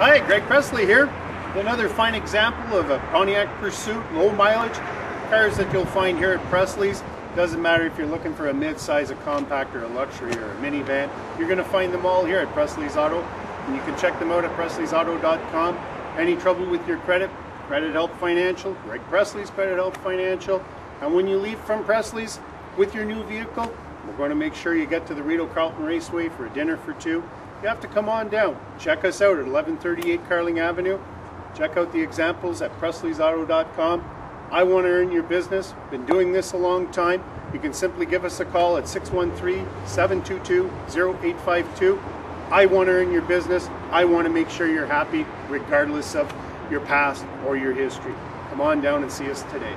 Hi, Greg Presley here. Another fine example of a Pontiac Pursuit, low mileage. Cars that you'll find here at Presley's. Doesn't matter if you're looking for a mid-size, a compact, or a luxury, or a minivan. You're going to find them all here at Presley's Auto. And you can check them out at presleysauto.com. Any trouble with your credit? Credit Help Financial, Greg Presley's Credit Help Financial. And when you leave from Presley's with your new vehicle, we're going to make sure you get to the Rideau Carleton Raceway for a dinner for two. You have to come on down. Check us out at 1138 Carling Avenue. Check out the examples at presleysauto.com. I want to earn your business. Been doing this a long time. You can simply give us a call at 613-722-0852. I want to earn your business. I want to make sure you're happy regardless of your past or your history. Come on down and see us today.